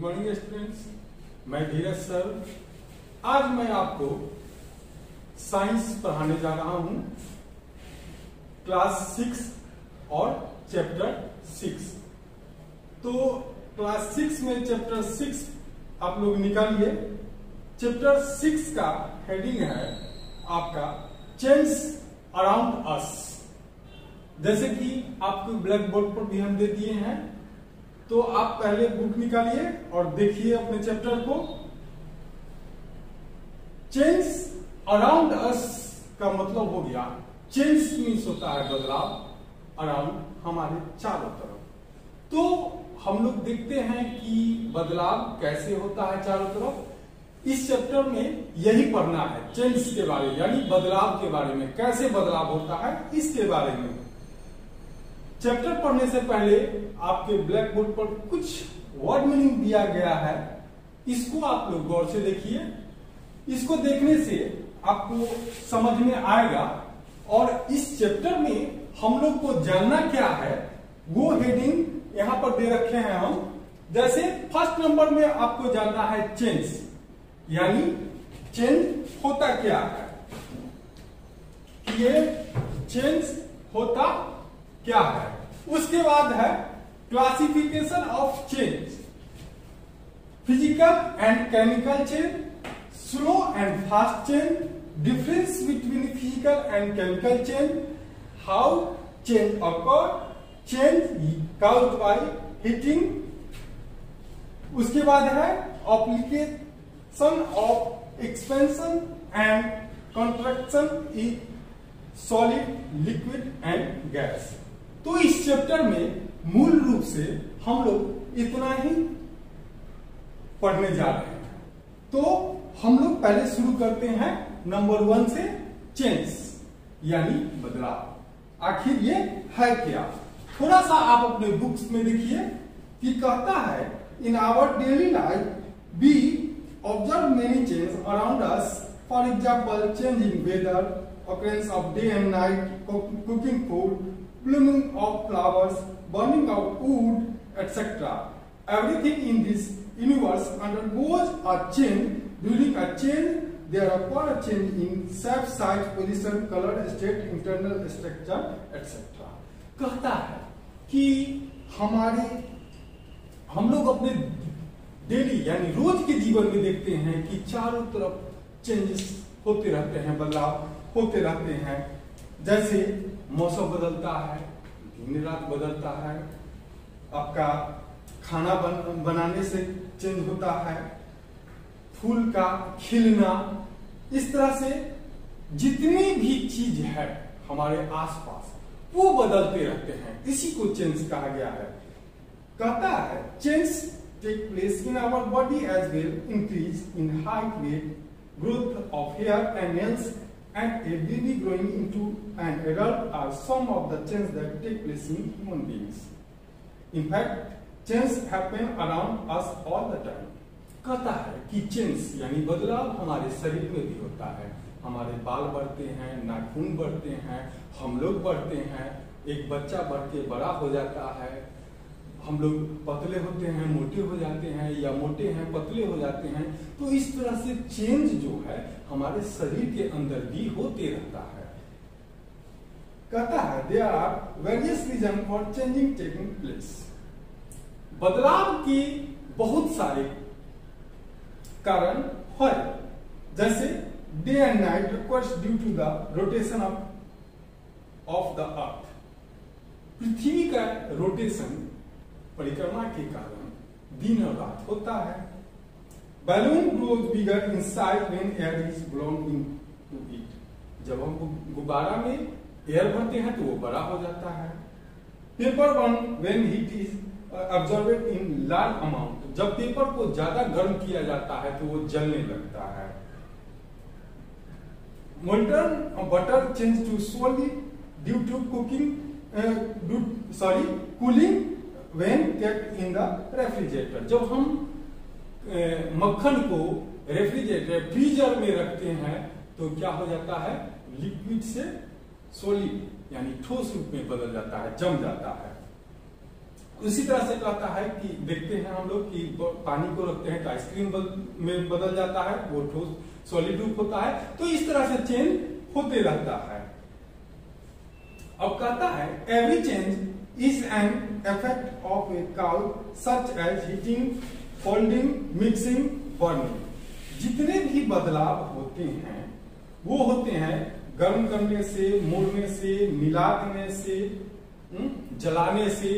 Good morning students मैं धीरज sir आज मैं आपको साइंस पढ़ाने जा रहा हूँ। क्लास सिक्स और चैप्टर सिक्स तो क्लास सिक्स में चैप्टर सिक्स आप लोग निकालिए। चैप्टर सिक्स का हेडिंग है आपका चेंज अराउंड अस जैसे कि आपको ब्लैक बोर्ड पर भी हम दे दिए हैं। तो आप पहले बुक निकालिए और देखिए अपने चैप्टर को। चेंज अराउंड अस का मतलब हो गया। चेंज मीन्स होता है बदलाव अराउंड हमारे चारों तरफ़। तो हम लोग देखते हैं कि बदलाव कैसे होता है चारों तरफ़। इस चैप्टर में यही पढ़ना है। चेंज के बारे में यानी बदलाव के बारे में। कैसे बदलाव होता है, इसके बारे में। चैप्टर पढ़ने से पहले आपके ब्लैक बोर्ड पर कुछ वर्ड मीनिंग दिया गया है। इसको आप लोग गौर से देखिए। इसको देखने से आपको समझ में आएगा। और इस चैप्टर में हम लोग को जानना क्या है, वो हेडिंग यहाँ पर दे रखे हैं हम। जैसे फ़र्स्ट नंबर में आपको जानना है चेंज यानी चेंज होता क्या है? ये चेंज होता क्या है? उसके बाद है classification of change physical and chemical change slow and fast change difference between physical and chemical change how change occur change cause by heating उसके बाद है application of expansion and contraction in solid liquid and gas तो इस chapter में मूल रूप से हम लोग इतना ही पढ़ने जा रहे हैं। तो हम लोग पहले शुरू करते हैं नंबर वन से चेंज यानी बदलाव। आखिर ये है क्या? थोड़ा सा आप अपने बुक्स में देखिए कि कहता है in our daily life we observe many change around us for example change in weather of day and night, cooking food, blooming of flowers, burning of wood, etc. Everything in this universe undergoes a change. During a change, there occur a change in shape, size, position, color, state, internal structure, etc. कहता है कि हमारे हम लोग अपने daily यानी रोज के जीवन में देखते हैं कि चारों तरफ़ चेंजेस होते रहते हैं बदलाव होते रहते हैं जैसे मौसम बदलता है दिन रात बदलता है आपका खाना बन, बनाने से चेंज होता है फूल का खिलना इस तरह से जितनी भी चीज़ है हमारे आसपास वो बदलते रहते हैं। इसी को चेंज कहा गया है। कहता है change take place in our body as well increase in height weight growth of hair and nails and a baby growing into an adult are some of the changes that take place in human beings. In fact, changes happen around us all the time. कहता है कि change यानी बदलाव हमारे शरीर में भी होता है हमारे बाल बढ़ते हैं नाखून बढ़ते हैं हम लोग बढ़ते हैं एक बच्चा बढ़ के बड़ा हो जाता है हम लोग पतले होते हैं, मोटे हो जाते हैं या मोटे हैं, पतले हो जाते हैं तो इस तरह से चेंज जो है हमारे शरीर के अंदर भी होते रहता है। कहता है they are various reason for changing taking place बदलाव की बहुत सारे कारण है। जैसे day and night recurs due to the rotation of of the earth पृथ्वी का रोटेशन परिक्रमा के कारण दिन और रात होता है। Balloon grows bigger in size when air is blown into it जब हम गुब्बारा में एयर भरते हैं तो वो बड़ा हो जाता है। Paper one when heat is observed in large amount जब पेपर को ज़्यादा गर्म किया जाता है तो वो जलने लगता है। Molten butter change to solid due to cooking sorry cooling when kept in the refrigerator. जब हम मक्खन को रेफ्रिजरेटर फ्रीजर में रखते हैं तो क्या हो जाता है? लिक्विड से सॉलिड यानी ठोस रूप में बदल जाता है, जम जाता है। उसी तरह से कहता है कि देखते हैं हम लोग कि पानी को रखते हैं तो आइसक्रीम में बदल जाता है, वो ठोस सॉलिड रूप होता है तो इस तरह से चेंज होते रहता है। अब कहता है every change is an effect of a cause such as heating folding mixing burning जितने भी बदलाव होते हैं, वो होते हैं गर्म करने से, मोड़ने से मिला देने से जलाने से।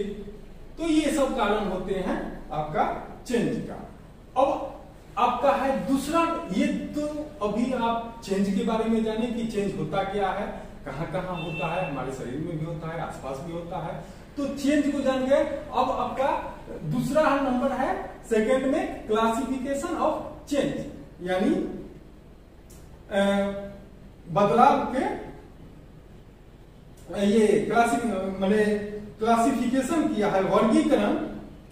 तो ये सब कारण होते हैं आपका चेंज का। अब आपका है दूसरा, ये तो अभी आप चेंज के बारे में जाने कि चेंज होता क्या है कहाँ कहाँ होता है, हमारे शरीर में भी होता है, आसपास भी होता है। तो चेंज को जान गए। अब आपका दूसरा हर नंबर है सेकंड में क्लासिफिकेशन ऑफ़ चेंज यानी बदलाव के ये क्लासिक मैंने क्लासिफिकेशन किया है, वर्गीकरण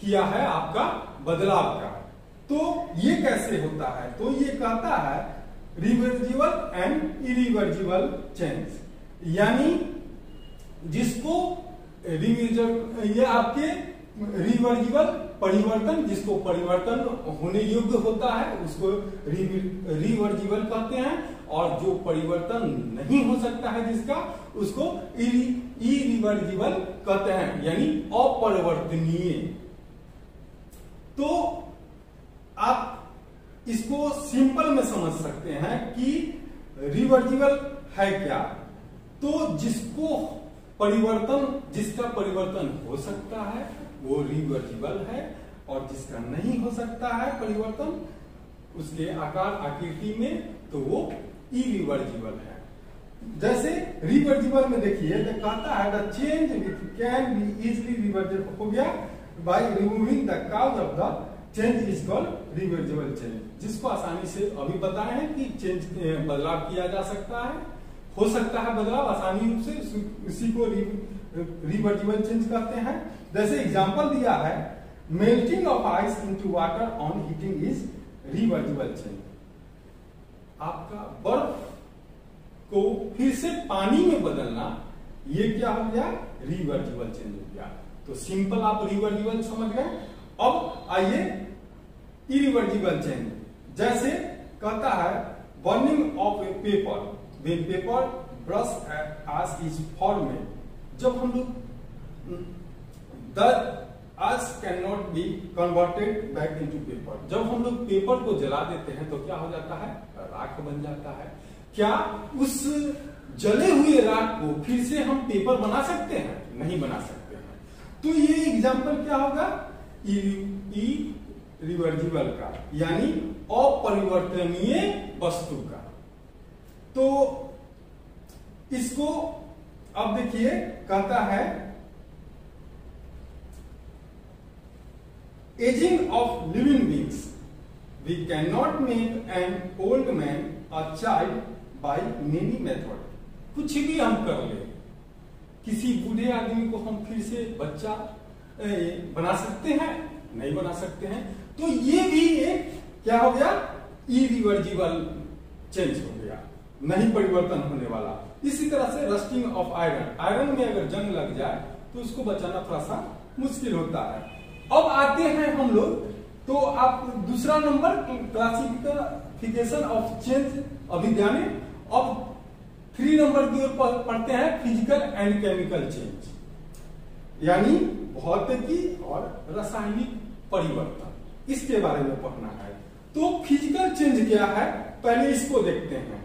किया है आपका बदलाव का। तो ये कैसे होता है? तो ये कहता है रिवर्जिबल एंड इरिवर्जिबल चेंज यानी, जिसको ये आपके रिवर्जिबल परिवर्तन, जिसको परिवर्तन होने योग्य होता है, उसको रिवर्जिबल कहते हैं, और जो परिवर्तन नहीं हो सकता है जिसका, उसको इरिवर्जिबल कहते हैं, यानी अपरिवर्तनीय। तो आप इसको सिंपल में समझ सकते हैं कि रिवर्जिबल है क्या। तो जिसको परिवर्तन, जिसका परिवर्तन हो सकता है, वो रिवर्जिबल है, और जिसका नहीं हो सकता है परिवर्तन, उसके आकार, आकृति में तो वो इरिवर्जिबल है। जैसे रिवर्जिबल में देखिए तो कहता है the change can be easily reversible हो गया by removing the cause of the change is called reversible change जिसको आसानी से अभी बताए हैं कि चेंज बदलाव किया जा सकता है। हो सकता है बदलाव आसानी रूप से इसी को रिवर्जिबल चेंज करते हैं। जैसे एग्जांपल दिया है melting of ice into water on heating is reversible change आपका बर्फ़ को फिर से पानी में बदलना, ये क्या हो गया? रिवर्जिबल चेंज हो गया। तो सिंपल आप रिवर्जिबल समझ गए। अब आइए इरिवर्जिबल चेंज जैसे कहता है burning of a paper when paper brush as is formed जब हम लोग the as cannot be converted back into paper. जब हम लोग पेपर को जला देते हैं तो क्या हो जाता है? राख बन जाता है। क्या उस जले हुए राख को फिर से हम पेपर बना सकते हैं? नहीं बना सकते हैं। तो ये एग्ज़ाम्पल क्या होगा? रिवर्जिबल का, यानी अपरिवर्तनीय वस्तु का। तो इसको अब देखिए, कहता है ageing of living beings we can not make an old man a child by many method कुछ भी हम कर ले, किसी बूढ़े आदमी को हम फिर से बच्चा बना सकते हैं, नहीं बना सकते हैं? तो ये भी एक, क्या हो गया? इरिवर्जिबल चेंज हो गया। नहीं परिवर्तन होने वाला। इसी तरह से रस्टिंग ऑफ़ आयरन आयरन में अगर जंग लग जाए तो उसको बचाना थोड़ा सा मुश्किल होता है। अब आते हैं हम लोग तो आप दूसरा नंबर क्लासिफिकेशन ऑफ़ चेंज अभी ध्यान अब थ्री नंबर की ओर पढ़ते हैं फ़िज़िकल एंड केमिकल चेंज यानी भौतिकी और रासायनिक परिवर्तन। इसके बारे में पढ़ना है। तो फ़िज़िकल चेंज क्या है? पहले इसको देखते हैं।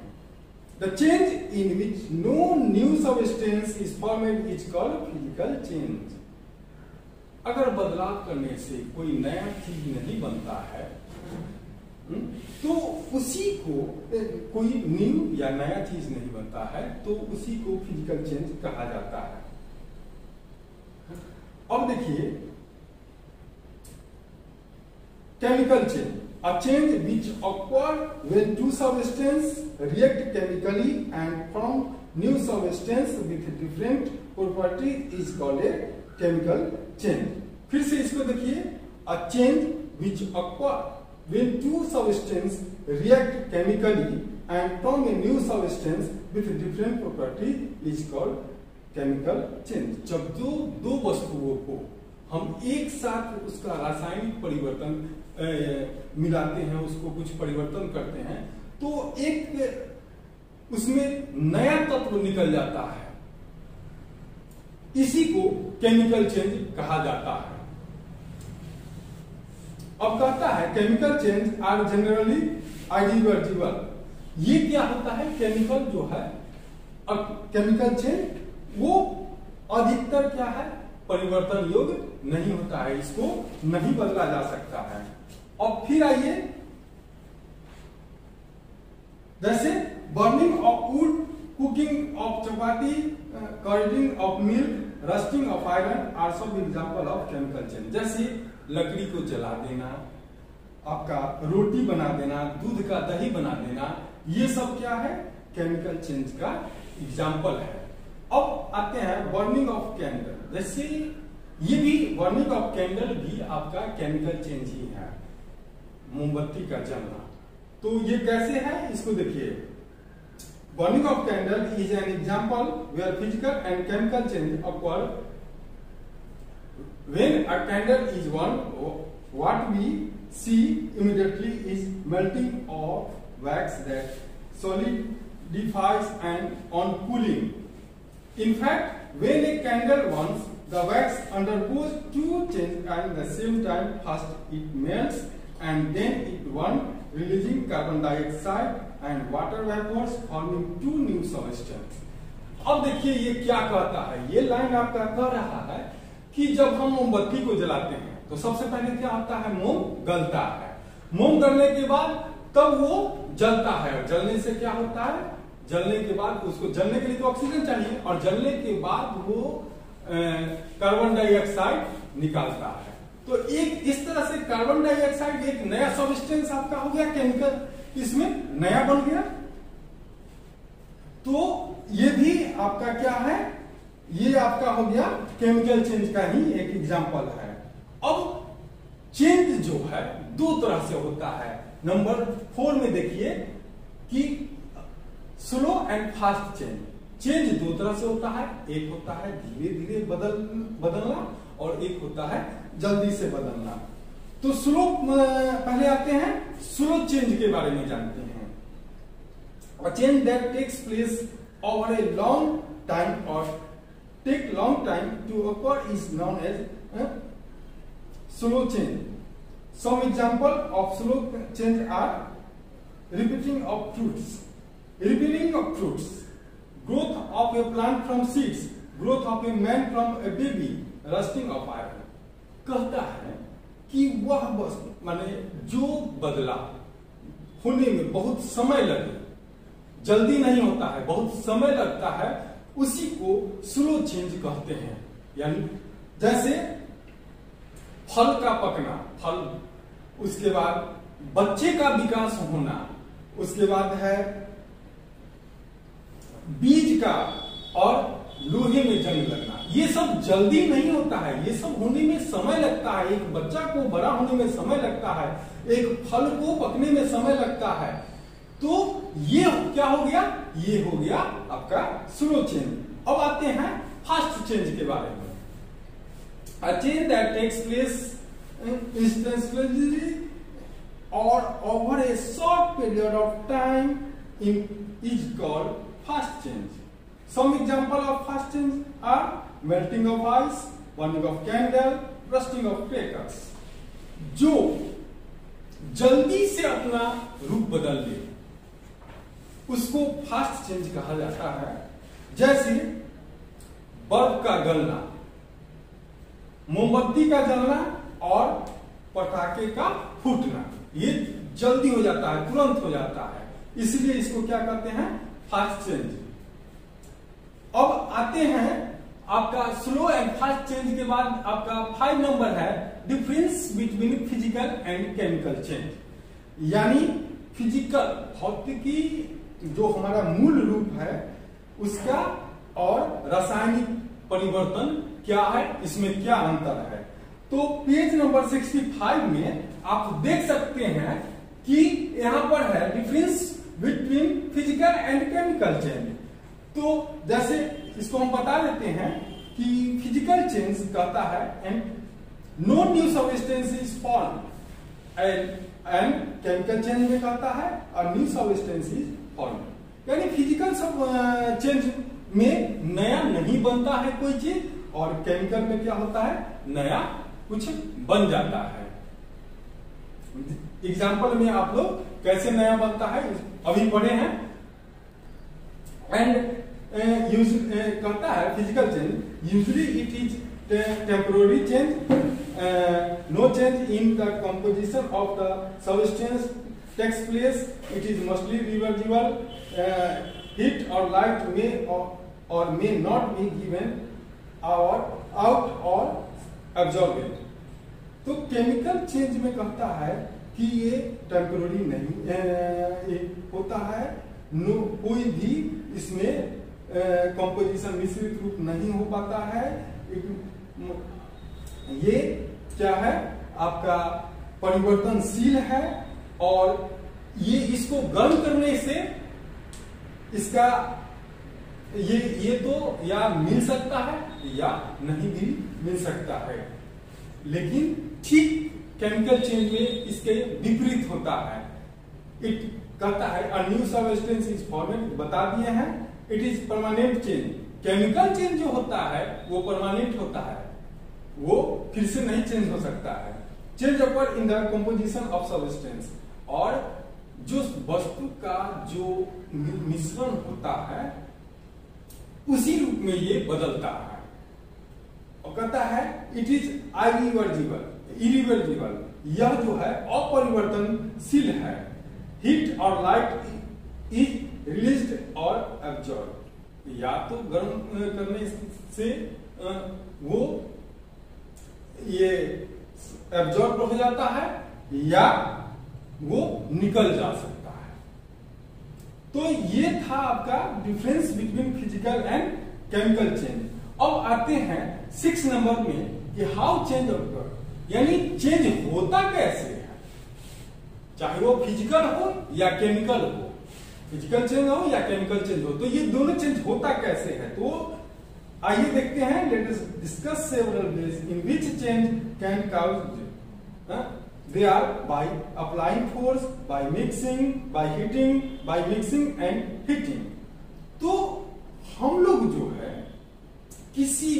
The change in which no new substance is formed is called physical change. अगर बदलाव करने से कोई नया चीज़ नहीं बनता है हम्म, तो उसी को कोई न्यू या नया चीज़ नहीं बनता है तो उसी को फ़िज़िकल चेंज कहा जाता है अब देखिए chemical change A change which occur when two substances react chemically and form new substance with different property is called a chemical change. फिर से इसको देखिए a change which occur when two substances react chemically and form a new substance with different property is called chemical change. जब दो दो वस्तुओं को हम एक साथ उसका रासायनिक परिवर्तन मिलाते हैं, उसको कुछ परिवर्तन करते हैं तो एक, उसमें नया तत्व निकल जाता है। इसी को केमिकल चेंज कहा जाता है। अब कहता है, chemical change are generally irreversible ये क्या होता है? केमिकल जो है, अब केमिकल चेंज, वो अधिकतर क्या है? परिवर्तन योग्य नहीं होता है, इसको नहीं बदला जा सकता है। और फिर आइए। जैसे burning of wood cooking of chapati curdling of milk rusting of iron are सब एग्ज़ाम्पल ऑफ़ केमिकल चेंज जैसे लकड़ी को जला देना, आपका रोटी बना देना, दूध का दही बना देना, ये सब क्या है? केमिकल चेंज का एग्ज़ाम्पल है। अब आते हैं बर्निंग ऑफ़ कैंडल वैसे कैंडल भी आपका केमिकल चेंज ही है। मोमबत्ती का जमना तो ये कैसे है? इसको देखिए। Burning of candle is an example where physical and chemical change occur when a candle is one what we see immediately is melting of wax that solidifies and on cooling in fact when a candle burns the wax undergoes two changes at the same time first it melts and then it burns releasing carbon dioxide and water vapors forming two new substances. अब देखिए ये क्या कहता है ये line आपका कह रहा है कि जब हम मोमबत्ती को जलाते हैं तो सबसे पहले क्या होता है मोम गलता है मोम गलने के बाद तब वो जलता है जलने से क्या होता है जलने के बाद उसको जलने के लिए तो ऑक्सीजन चाहिए और जलने के बाद वो कार्बन डाइऑक्साइड निकालता है। तो एक इस तरह से कार्बन डाइऑक्साइड एक नया सब्सटेंस आपका हो गया केमिकल इसमें नया बन गया। तो ये भी आपका क्या है? ये आपका हो गया केमिकल चेंज का ही एक एग्जांपल है। अब चेंज जो है, दो तरह से होता है। नंबर फोर में देखिए कि slow and fast change. Change दो तरह से होता है। एक होता है धीरे धीरे बदल, बदलना और एक होता है जल्दी से बदलना। तो स्लो पहले आते हैं। स्लो चेंज के बारे में जानते हैं। Change that takes place over a long time और take long time to appear is known as slow change some example of slow change are ripening of fruits ripening of fruits growth of a plant from seeds growth of a man from a baby rusting of iron कहता है कि वह बस माने जो बदला, होने में बहुत समय लगे, जल्दी नहीं होता है, बहुत समय लगता है, उसी को स्लो चेंज कहते हैं। यानी जैसे फल का पकना, फल, उसके बाद बच्चे का विकास होना, उसके बाद है बीज का और लोहे में जंग लगना। ये सब जल्दी नहीं होता है। ये सब होने में समय लगता है। एक बच्चा को बड़ा होने में समय लगता है। एक फल को पकने में समय लगता है। तो ये क्या हो गया? ये हो गया आपका स्लो चेंज अब आते हैं फास्ट चेंज के बारे में। Change that takes place instantaneously or over a short period of time in, is called fast change Some example of fast change are melting of ice, burning of candle, rusting of crackers. जो जल्दी से अपना रूप बदल ले उसको fast change कहा जाता है। जैसे बल्ब का गलना मोमबत्ती का जलना और पटाखे का फूटना ये जल्दी हो जाता है तुरंत हो जाता है। इसलिए इसको क्या कहते हैं? फास्ट चेंज अब आते हैं आपका स्लो एंड फास्ट चेंज के बाद आपका फाइव नंबर है difference between physical and chemical change यानी फ़िज़िकल भौतिकी जो हमारा मूल रूप है, उसका और रासायनिक परिवर्तन क्या है, इसमें क्या अंतर है? तो पेज नंबर 65 में आप देख सकते हैं कि यहाँ पर है difference between physical and chemical change तो जैसे इसको हम बता देते हैं कि फ़िज़िकल चेंज कहता है and no new substance is form and and chemical change में कहता है और न्यू सबस्टेंस इज़ फॉर्म यानी फ़िज़िकल सब चेंज में नया नहीं बनता है कोई चीज़ और केमिकल में क्या होता है? नया कुछ बन जाता है। एग्ज़ाम्पल में आप लोग कैसे नया बनता है? अभी बने हैं। एंड यूज़ कहता है physical change usually it is temporary change no change in the composition of the substance takes place it is mostly reversible heat और लाइट मे और may not be given or out और absorbed तो chemical change में कहता है कि ये temporary नहीं ए, होता है। नो कोई भी इसमें कंपोजिशन मिश्रित रूप नहीं हो पाता है। ये क्या है? आपका परिवर्तनशील है और ये इसको गर्म करने से इसका ये ये तो या मिल सकता है या नहीं भी मिल सकता है। लेकिन ठीक केमिकल चेंज में इसके विपरीत होता है। इट कहता है a new substance is formed बता दिए हैं it is permanent change chemical change जो होता है, वो परमानेंट होता है। वो फिर से नहीं चेंज हो सकता है। Change appear in the composition of substance और जो वस्तु का जो मिश्रण होता है, उसी रूप में ये बदलता है। और कहता है इट इज़ आईरिवर्जिबल इरिवर्जिबल यह जो है, अपरिवर्तनशील है। हीट और लाइट इज़ रिलीज़ और एब्जॉर्ब या तो गर्म करने से वो, ये एब्जॉर्ब हो जाता है, या वो निकल जा सकता है। तो ये था आपका difference between physical and chemical change अब आते हैं सिक्स नंबर में कि हाउ चेंज ऑकर यानी चेंज होता कैसे है? चाहे वो फ़िज़िकल हो या केमिकल हो। फ़िज़िकल चेंज हो या केमिकल चेंज हो तो ये दोनों चेंज होता कैसे है? तो आइए देखते हैं let discuss several ways in which change can cause they are by applying force by mixing by heating by mixing and heating तो हम लोग जो है, किसी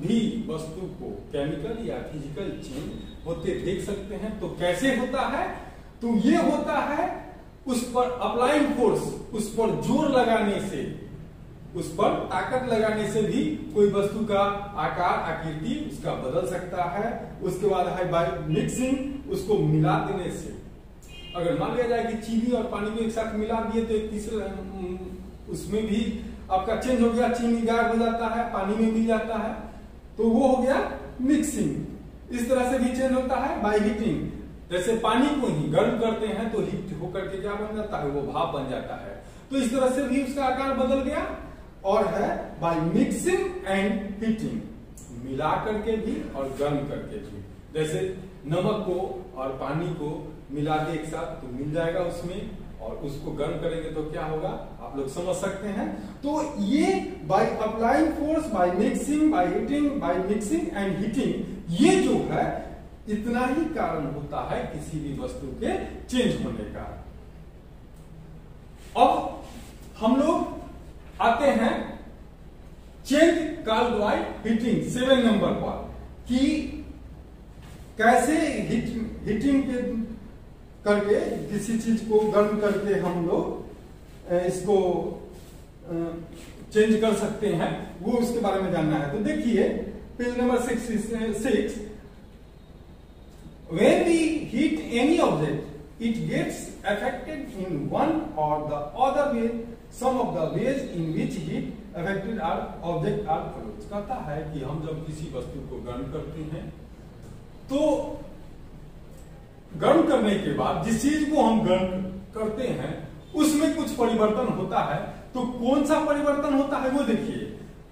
भी वस्तु को केमिकल या फ़िज़िकल चेंज होते देख सकते हैं तो कैसे होता है? तो ये होता है, उस पर अप्लाइंग फोर्स उस पर ज़ोर लगाने से, उस पर ताकत लगाने से भी कोई वस्तु का आकार, आकृति उसका बदल सकता है। उसके बाद है बाय मिक्सिंग उसको मिला देने से। अगर मान लिया जाए कि चीनी और पानी को एक साथ मिला दिए तो एक तीसरे उसमें भी आपका चेंज हो गया, चीनी गायब हो जाता है, पानी में मिल जाता है। तो वो हो गया मिक्सिंग इस तरह से भी चेंज होता है बाय हीटिंग जैसे पानी को ही गर्म करते हैं तो हीट होकर के क्या बन जाता है? वो भाप बन जाता है। तो इस तरह से भी उसका आकार बदल गया और है बाय मिक्सिंग एंड हीटिंग मिला करके भी और गर्म करके भी। जैसे नमक को और पानी को मिला के एक साथ तो मिल जाएगा उसमें। और उसको गर्म करेंगे तो क्या होगा? आप लोग समझ सकते हैं। तो ये by applying force by mixing by heating by mixing and heating ये जो है इतना ही कारण होता है किसी भी वस्तु के चेंज होने का। अब हम लोग आते हैं change called by heating seven number पर कि कैसे हीट, हीटिंग के करके, किसी चीज़ को गर्म करके हम लोग इसको चेंज कर सकते हैं, वो उसके बारे में जानना है। तो देखिए page number six when we heat any object it gets affected in one और the other way some of the ways in which heat affected are object are कहता है कि हम जब किसी वस्तु को गर्म करते हैं तो गर्म करने के बाद जिस चीज़ को हम गर्म करते हैं, उसमें कुछ परिवर्तन होता है। तो कौन सा परिवर्तन होता है वो देखिए।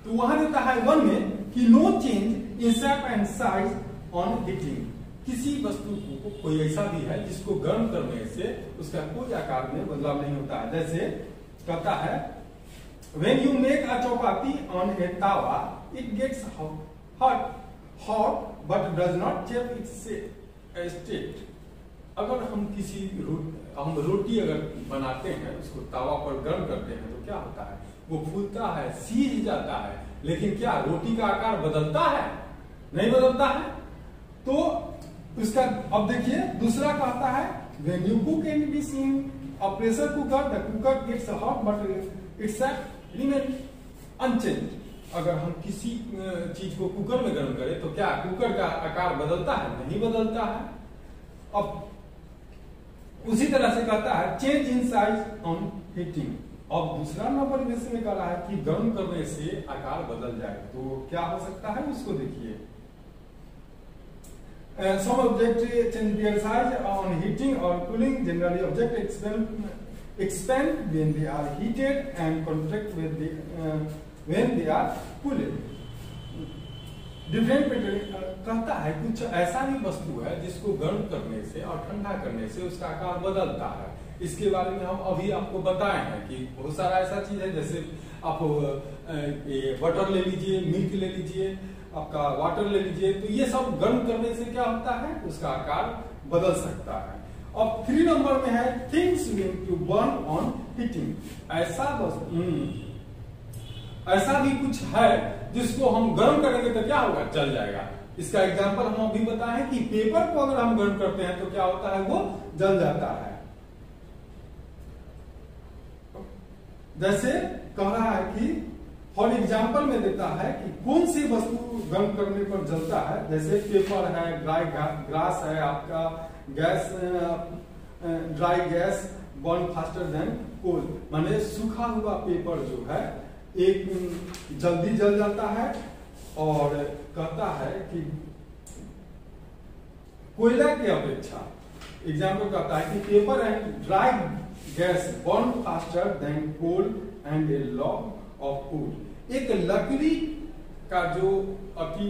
तो वहाँ देता है वन में कि no change in shape and size on heating किसी वस्तु को कोई ऐसा भी है जिसको गर्म करने से उसका कोई आकार में बदलाव नहीं होता है। जैसे कहता है, when you make a chapati on a tawa, it gets hot but does not change its state अगर हम किसी रो, हम रोटी अगर बनाते हैं उसको तवा पर गर्म करते हैं तो क्या होता है? वो फूलता है सीज जाता है लेकिन क्या रोटी का आकार बदलता है? नहीं बदलता है? तो उसका अब देखिए दूसरा कहता है when you cook and be seen a pressure cooker the cooker gets hot but its remain unchanged. अगर हम किसी चीज़ को कुकर में गर्म करें तो क्या कुकर का आकार बदलता है? नहीं बदलता है। अब उसी तरह से कहता है change in size on heating अब दूसरा नंबर में कह रहा है कि गर्म करने से आकार बदल जाए। तो क्या हो सकता है? उसको देखिए। Some object change their size on heating और cooling generally object expand when they are heated and contract when they are cooled different कहता है, कुछ ऐसा भी वस्तु है जिसको गर्म करने से और ठंडा करने से उसका आकार बदलता है। इसके बारे में हम अभी आपको बताए हैं कि बहुत सारा ऐसा चीज़ है, जैसे आप बटर ले लीजिए मिल्क ले लीजिए, आपका वाटर ले लीजिए तो ये सब गर्म करने से क्या होता है? उसका आकार बदल सकता है। अब थ्री नंबर में है things to burn on heating ऐसा वस्तु ऐसा भी कुछ है जिसको हम गर्म करेंगे तो क्या होगा? जल जाएगा। इसका एग्ज़ाम्पल हम अभी बताए कि पेपर को अगर हम गर्म करते हैं तो क्या होता है? वो जल जाता है। जैसे कह रहा है कि फॉर एग्ज़ाम्पल में देता है कि कौन सी वस्तु गर्म करने पर जलता है? जैसे पेपर है ड्राई ग्रास है, आपका grass dry grass burn faster than coal माने सूखा हुआ पेपर जो है एक जल्दी जल जाता है और कहता है कि कोयला की अपेक्षा। एग्ज़ाम्पल कहता है कि paper and dry grass burn faster than coal and a log of wood एक लकड़ी का जो अति,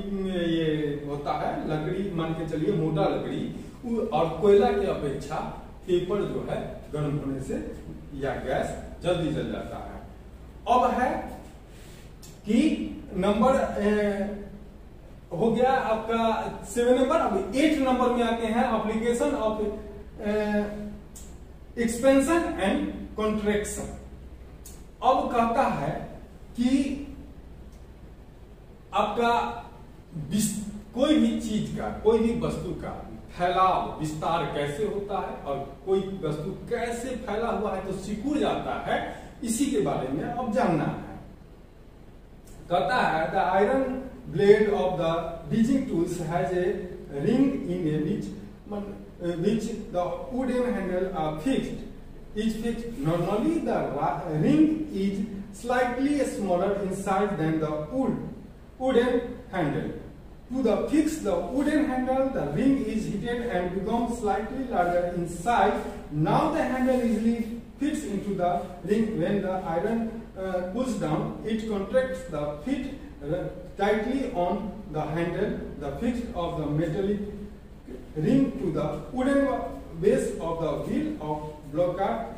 ये होता है, लकड़ी, मान के चलिए मोटा लकड़ी और कोयला की अपेक्षा पेपर जो है गर्म होने से या गैस जल्दी जल जाता है। अब है कि नंबर हो गया आपका सेवन नंबर, अब एट नंबर में आते हैं application of expansion and contraction अब कहता है कि आपका कोई भी चीज़ का, कोई भी वस्तु का फैलाव, विस्तार कैसे होता है और कोई वस्तु कैसे फैला हुआ है तो सिकुड़ जाता है। इसी के बारे में अब जानना है। कहता है the iron blade of the digging tools has a ring in a which which the wood handle are fixed is fix normally the ring is slightly smaller in size than the wood wooden handle to the fix the wooden handle the ring is heated and become slightly larger in size now the handle is lift fits into the ring. When the iron uh, cools down, it contracts the feet uh, tightly on the handle. The fix of the metallic ring to the wooden base of the wheel of blocker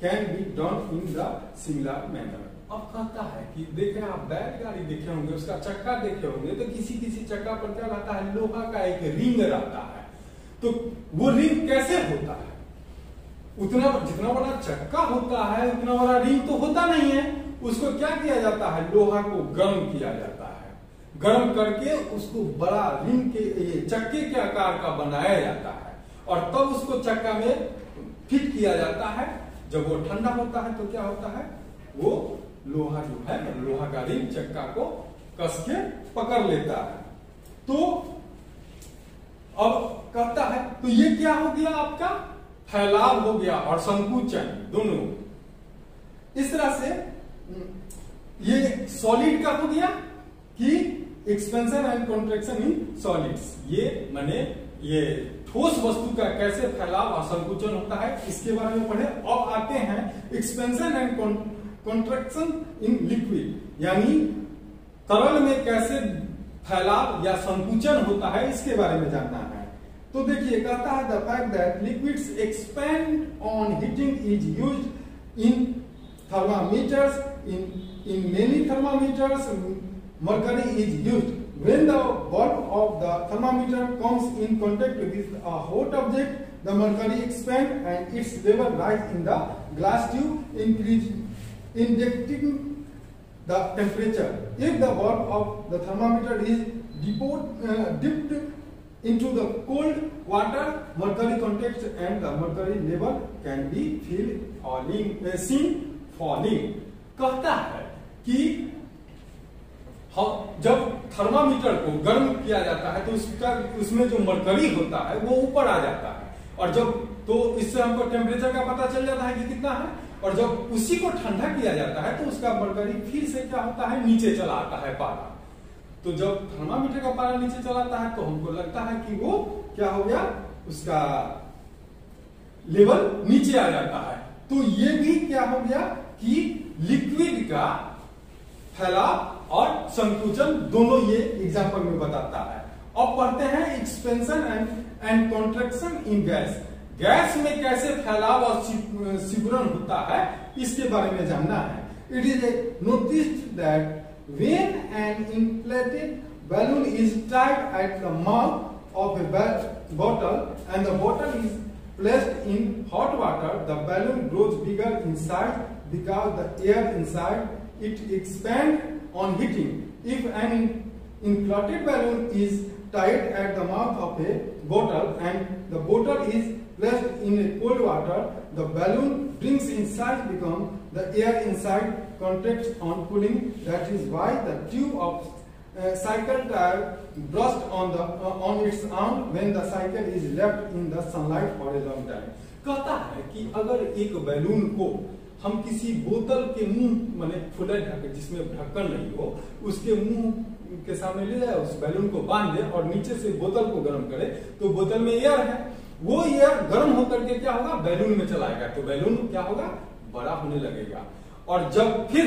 can be done in the similar manner. अब कहता है कि देखे आप बैलगाड़ी देखे होंगे उसका चक्का देखे होंगे तो किसी किसी चक्का पर क्या रहता है लोहा का एक रिंग रहता है तो वो रिंग कैसे होता है उतना जितना बड़ा चक्का होता है, उतना बड़ा रिंग तो होता नहीं है। उसको क्या किया जाता है? लोहा को गर्म किया जाता है। गर्म करके उसको बड़ा रिंग के चक्के के आकार का बनाया जाता है। और तब उसको चक्का में फिट किया जाता है। जब वो ठंडा होता है तो क्या होता है? वो लोहा जो है, लोहा का रिंग चक्का को कस के पकड़ लेता है। तो अब कहता है तो ये क्या हो गया आपका? फैलाव हो गया और संकुचन दोनों। इस तरह से ये सॉलिड का हो गया कि expansion and contraction in solids ये मैंने ये ठोस वस्तु का कैसे फैलाव और संकुचन होता है, इसके बारे में पढ़े। अब आते हैं expansion and contraction in liquid यानी तरल में कैसे फैलाव या संकुचन होता है, इसके बारे में जानना है। तो देखिए कहता है the fact that liquids expand on heating is use in thermometers in in many thermometers mercury is use when the bulb of the thermometer comes in contact with a hot object, the mercury expands and its level rise in the glass tube, increase, indicating the temperature. If the bulb of the thermometer is depot, uh, dipped into the cold water, mercury contacts and the mercury level can be feel falling, uh, seen falling. कहता है कि जब thermometer को गर्म किया जाता है तो उसका उसमें जो मरकरी होता है वो ऊपर आ जाता है। और जब तो इससे हमको टेम्परेचर का पता चल जाता है कि कितना है। और जब उसी को ठंडा किया जाता है तो उसका मरकरी फिर से क्या होता है? नीचे चला आता है पारा तो जब थर्मामीटर का पारा नीचे चलाता है तो हमको लगता है कि वो क्या हो गया? उसका लेवल नीचे आ जाता है। तो ये भी क्या हो गया कि लिक्विड का फैलाव और संकुचन दोनों ये एग्ज़ाम्पल में बताता है। अब पढ़ते हैं expansion and and contraction in gas gas में कैसे फैलाव और सिकुड़न होता है, इसके बारे में जानना है। It is a notice that when an inflated balloon is tied at the mouth of a bottle and the bottle is placed in hot water the balloon grows bigger inside because the air inside it expands on heating. If an inflated balloon is tied at the mouth of a bottle and the bottle is placed in a cold water, the balloon brings inside become the air inside contracts on cooling. That is why the tube of uh, cycle tire burst on the uh, on its own when the cycle is left in the sunlight for a long time. कहता है कि अगर एक balloon को हम किसी बोतल के मुँह मैंने खुले ढक जिसमें ढक्कन नहीं हो उसके मुँह के सामने ले जाए उस बैलून को बाँध दे और नीचे से बोतल को गर्म करे तो बोतल में एयर है वो एयर गर्म होकर के क्या होगा बैलून में चलाएगा तो बैलून क्या होगा बड़ा होने लगेगा। और जब फिर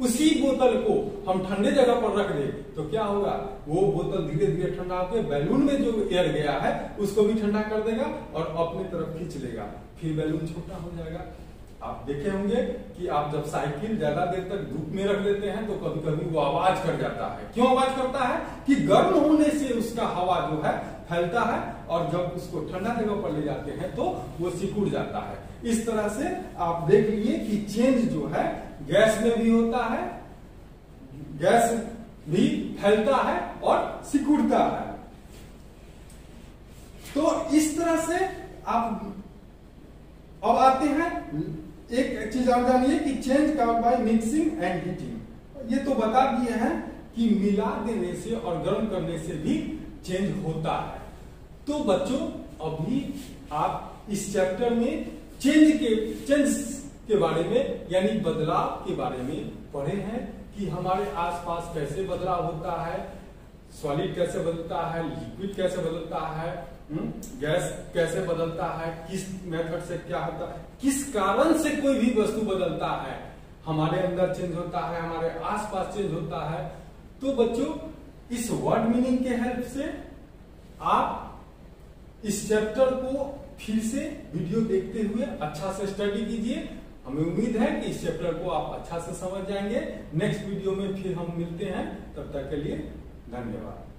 उसी बोतल को हम ठंडे जगह पर रख दे तो क्या होगा? वो बोतल धीरे धीरे ठंडा होकर बैलून में जो एयर गया है, उसको भी ठंडा कर देगा और अपने तरफ़ खींच लेगा। फिर बैलून छोटा हो जाएगा। आप देखे होंगे कि आप जब साइकिल ज़्यादा देर तक धूप में रख लेते हैं तो कभी कभी वो आवाज़ कर जाता है। क्यों आवाज़ करता है? कि गर्म होने से उसका हवा जो है फैलता है और जब उसको ठंडा जगह पर ले जाते हैं तो वो सिकुड़ जाता है। इस तरह से आप देख लीजिए कि चेंज जो है, गैस में भी होता है, गैस भी फैलता है और सिकुड़ता है। तो इस तरह से आप अब आते हैं, एक चीज़ और जानिए कि चेंज का बाय मिक्सिंग एंड हीटिंग ये तो बता दिए हैं कि मिला देने से और गर्म करने से भी चेंज होता है। तो बच्चों, अभी आप इस चैप्टर में चेंज के चेंज के बारे में, यानी बदलाव के बारे में पढ़े हैं कि हमारे आसपास कैसे बदलाव होता है सॉलिड कैसे बदलता है लिक्विड कैसे बदलता है हम्म? गैस कैसे बदलता है, किस मेथड से क्या होता है, किस कारण से कोई भी वस्तु बदलता है, हमारे अंदर चेंज होता है, हमारे आसपास चेंज होता है तो बच्चों, इस वर्ड मीनिंग के हेल्प से आप इस चैप्टर को फिर से वीडियो देखते हुए अच्छा से स्टडी कीजिए। हमें उम्मीद है कि इस चैप्टर को आप अच्छा से समझ जाएँगे। नेक्स्ट वीडियो में फिर हम मिलते हैं। तब तक के लिए धन्यवाद।